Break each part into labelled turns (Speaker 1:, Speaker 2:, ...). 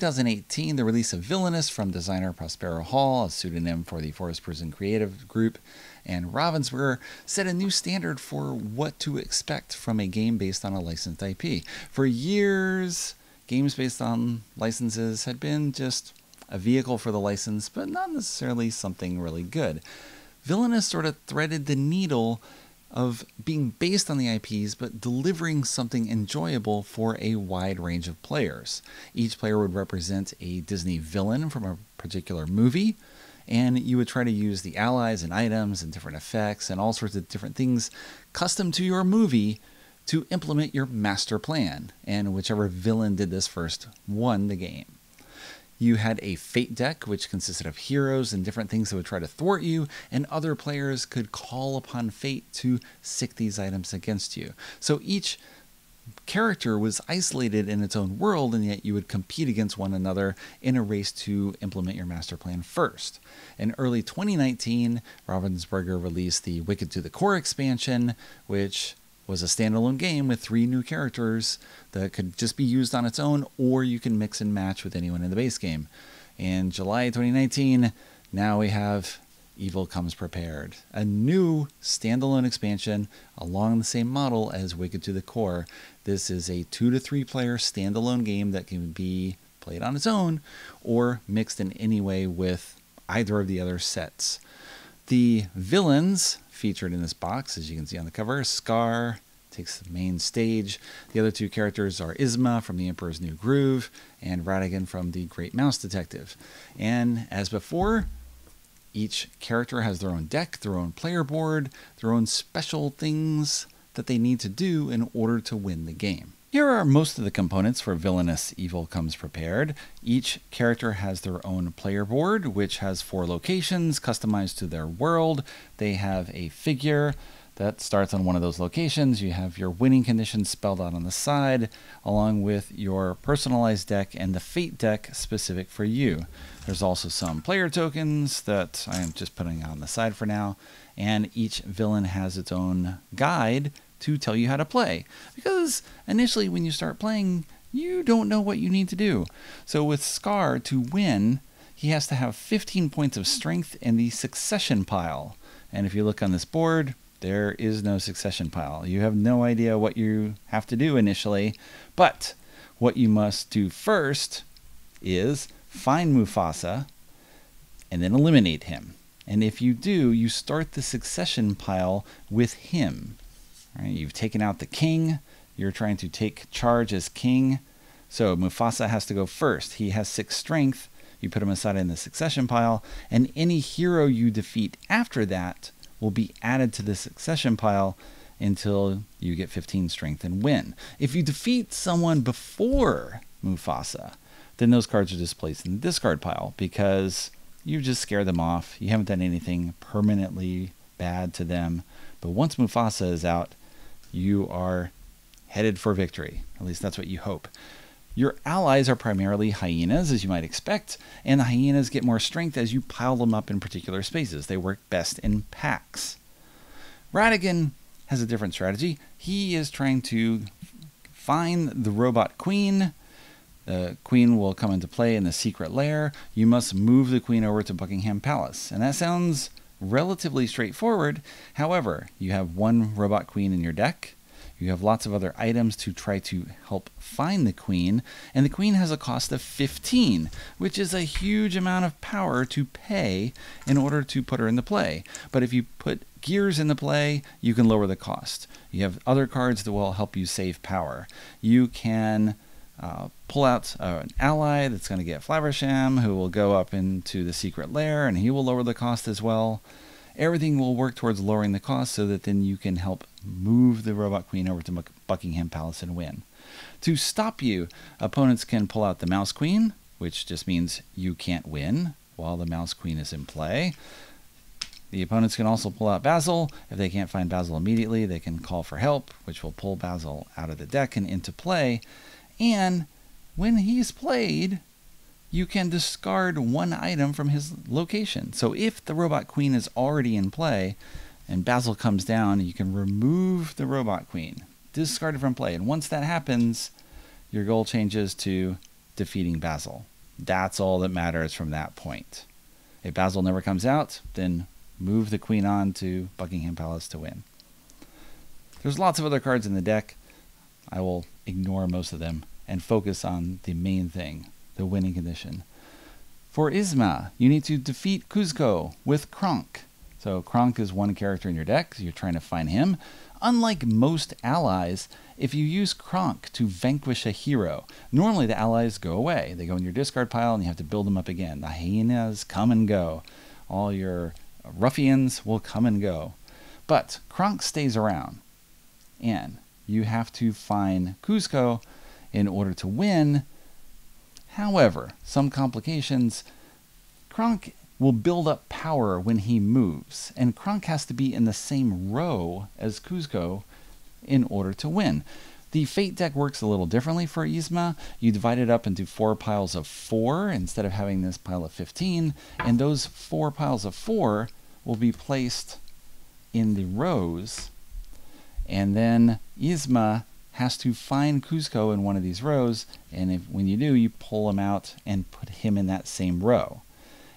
Speaker 1: In early 2018, the release of Villainous from designer Prospero Hall, a pseudonym for the Forrest-Pruzan Creative Group, and Ravensburger set a new standard for what to expect from a game based on a licensed IP. For years, games based on licenses had been just a vehicle for the license, but not necessarily something really good. Villainous sort of threaded the needle of being based on the IPs but delivering something enjoyable for a wide range of players. Each player would represent a Disney villain from a particular movie, and you would try to use the allies and items and different effects and all sorts of different things custom to your movie to implement your master plan. And whichever villain did this first won the game. You had a fate deck, which consisted of heroes and different things that would try to thwart you, and other players could call upon fate to sic these items against you. So each character was isolated in its own world, and yet you would compete against one another in a race to implement your master plan first. In early 2019, Ravensburger released the Wicked to the Core expansion, which was a standalone game with three new characters that could just be used on its own, or you can mix and match with anyone in the base game. In July 2019, now we have Evil Comes Prepared, a new standalone expansion along the same model as Wicked to the Core. This is a two to three player standalone game that can be played on its own or mixed in any way with either of the other sets. The villains featured in this box, as you can see on the cover. Scar takes the main stage. The other two characters are Yzma from The Emperor's New Groove and Ratigan from The Great Mouse Detective. And as before, each character has their own deck, their own player board, their own special things that they need to do in order to win the game. Here are most of the components for Villainous Evil Comes Prepared. Each character has their own player board, which has four locations customized to their world. They have a figure that starts on one of those locations. You have your winning conditions spelled out on the side, along with your personalized deck and the fate deck specific for you. There's also some player tokens that I am just putting on the side for now, and each villain has its own guide to tell you how to play. Because initially, when you start playing, you don't know what you need to do. So, with Scar to win, he has to have 15 points of strength in the succession pile. And if you look on this board, there is no succession pile. You have no idea what you have to do initially, but what you must do first is find Mufasa and then eliminate him. And if you do, you start the succession pile with him. Right? You've taken out the king. You're trying to take charge as king. So Mufasa has to go first. He has six strength. You put him aside in the succession pile, and any hero you defeat after that will be added to the succession pile until you get 15 strength and win. If you defeat someone before Mufasa, then those cards are just placed in the discard pile because you just scare them off. You haven't done anything permanently bad to them. But once Mufasa is out, you are headed for victory. At least that's what you hope. Your allies are primarily hyenas, as you might expect, and the hyenas get more strength as you pile them up in particular spaces. They work best in packs. Ratigan has a different strategy. He is trying to find the robot queen. The queen will come into play in the secret lair. You must move the queen over to Buckingham Palace. And that sounds relatively straightforward. However, you have one robot queen in your deck. You have lots of other items to try to help find the queen, and the queen has a cost of 15, which is a huge amount of power to pay in order to put her into play. But if you put gears into play, you can lower the cost. You have other cards that will help you save power. You can uh, pull out uh, an ally that's going to get Flaversham, who will go up into the secret lair, and he will lower the cost as well. Everything will work towards lowering the cost so that then you can help move the Robot Queen over to Buckingham Palace and win. To stop you, opponents can pull out the Mouse Queen, which just means you can't win while the Mouse Queen is in play. The opponents can also pull out Basil. If they can't find Basil immediately, they can call for help, which will pull Basil out of the deck and into play. And when he's played, you can discard one item from his location. So if the Robot Queen is already in play and Basil comes down, you can remove the Robot Queen, discard it from play. And once that happens, your goal changes to defeating Basil. That's all that matters from that point. If Basil never comes out, then move the queen on to Buckingham Palace to win. There's lots of other cards in the deck. I will ignore most of them and focus on the main thing, the winning condition. For Yzma, you need to defeat Kuzco with Kronk. So Kronk is one character in your deck, so you're trying to find him. Unlike most allies, if you use Kronk to vanquish a hero, normally the allies go away. They go in your discard pile and you have to build them up again. The hyenas come and go. All your ruffians will come and go. But Kronk stays around. And you have to find Kuzco in order to win. However, some complications. Kronk will build up power when he moves, and Kronk has to be in the same row as Kuzco in order to win. The Fate deck works a little differently for Yzma. You divide it up into four piles of four instead of having this pile of 15, and those four piles of four will be placed in the rows, and then Yzma has to find Kuzco in one of these rows, and if, when you do, you pull him out and put him in that same row.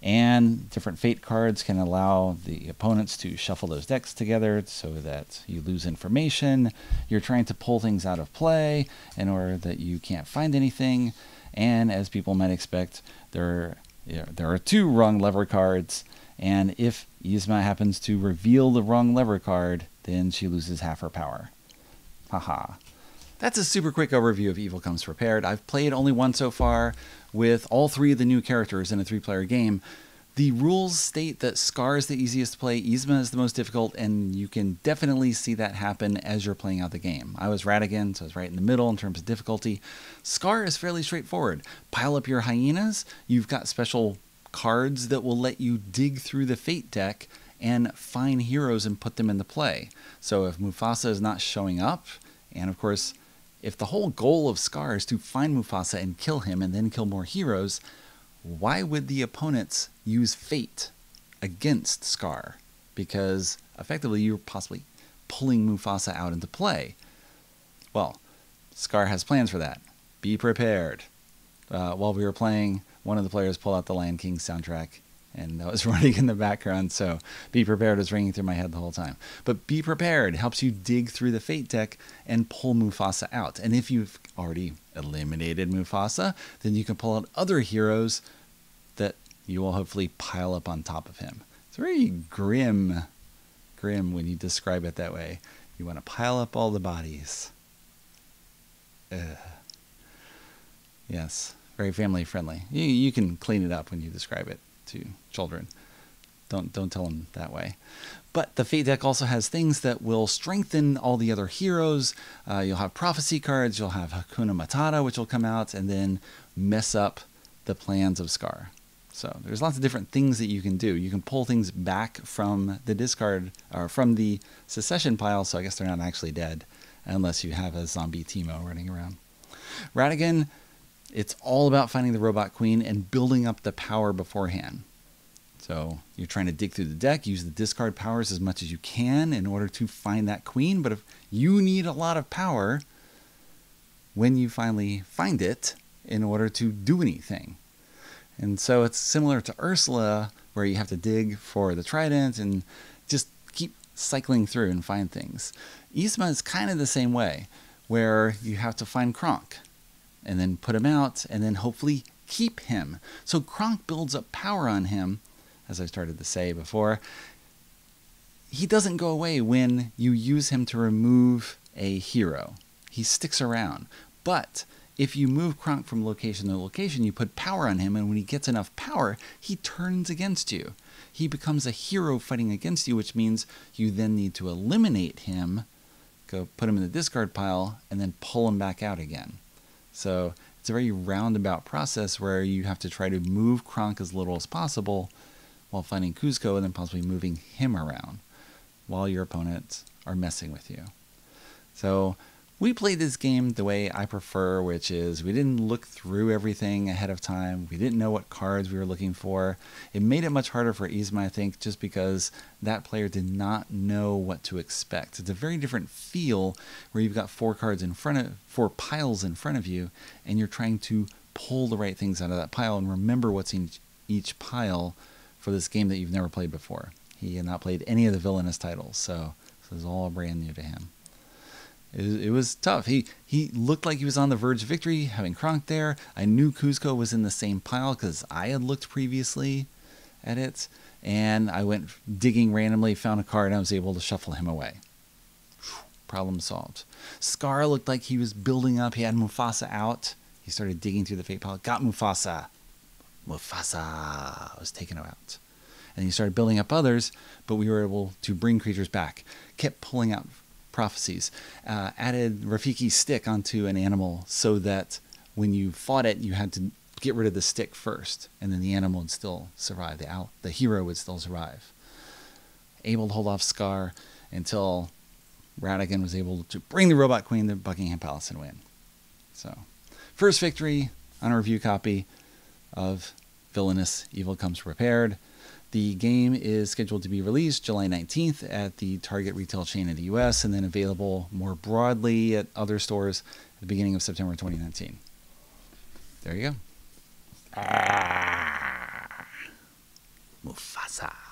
Speaker 1: And different fate cards can allow the opponents to shuffle those decks together so that you lose information. You're trying to pull things out of play in order that you can't find anything. And as people might expect, there, there are two wrong lever cards. And if Yzma happens to reveal the wrong lever card, then she loses half her power. Haha. That's a super quick overview of Evil Comes Prepared. I've played only one so far with all three of the new characters in a three player game. The rules state that Scar is the easiest to play, Yzma is the most difficult, and you can definitely see that happen as you're playing out the game. I was Ratigan, so I was right in the middle in terms of difficulty. Scar is fairly straightforward. Pile up your hyenas, you've got special cards that will let you dig through the Fate deck and find heroes and put them into play. So if Mufasa is not showing up, and of course, if the whole goal of Scar is to find Mufasa and kill him and then kill more heroes, why would the opponents use fate against Scar? Because effectively you're possibly pulling Mufasa out into play. Well, Scar has plans for that. Be prepared. Uh, while we were playing, one of the players pulled out the Lion King soundtrack and that was running in the background. So be prepared was ringing through my head the whole time. But be prepared helps you dig through the fate deck and pull Mufasa out. And if you've already eliminated Mufasa, then you can pull out other heroes that you will hopefully pile up on top of him. It's very grim, grim when you describe it that way. You want to pile up all the bodies. Ugh. Yes, very family friendly. You, you can clean it up when you describe it to children. Don't don't tell them that way. But the Fate deck also has things that will strengthen all the other heroes. Uh, you'll have prophecy cards. You'll have Hakuna Matata, which will come out and then mess up the plans of Scar. So there's lots of different things that you can do. You can pull things back from the discard or from the succession pile. So I guess they're not actually dead, unless you have a zombie Teemo running around. Ratigan it's all about finding the robot queen and building up the power beforehand. So you're trying to dig through the deck, use the discard powers as much as you can in order to find that queen. But if you need a lot of power when you finally find it in order to do anything. And so it's similar to Ursula, where you have to dig for the trident and just keep cycling through and find things. Yzma is kind of the same way, where you have to find Kronk and then put him out and then hopefully keep him. So Kronk builds up power on him, as I started to say before. He doesn't go away when you use him to remove a hero. He sticks around. But if you move Kronk from location to location, you put power on him, and when he gets enough power, he turns against you. He becomes a hero fighting against you, which means you then need to eliminate him, go put him in the discard pile, and then pull him back out again. So it's a very roundabout process where you have to try to move Kronk as little as possible while finding Kuzco and then possibly moving him around while your opponents are messing with you. So we played this game the way I prefer, which is we didn't look through everything ahead of time. We didn't know what cards we were looking for. It made it much harder for Yzma, I think, just because that player did not know what to expect. It's a very different feel where you've got four cards in front of four piles in front of you, and you're trying to pull the right things out of that pile and remember what's in each pile for this game that you've never played before. He had not played any of the villainous titles, so this is all brand new to him. It was, tough. He he looked like he was on the verge of victory, having Kronk there. I knew Kuzco was in the same pile because I had looked previously at it, and I went digging randomly, found a card, and I was able to shuffle him away. Problem solved. Scar looked like he was building up. He had Mufasa out. He started digging through the fate pile. Got Mufasa. Mufasa was taken out. And he started building up others, but we were able to bring creatures back. Kept pulling out prophecies. Uh, added Rafiki's stick onto an animal so that when you fought it, you had to get rid of the stick first, and then the animal would still survive. The, out, the hero would still survive. Able to hold off Scar until Ratigan was able to bring the Robot Queen to Buckingham Palace and win. So, first victory on a review copy of Villainous Evil Comes Prepared. The game is scheduled to be released July 19th at the Target retail chain in the US and then available more broadly at other stores at the beginning of September 2019. There you go. Ah, Mufasa.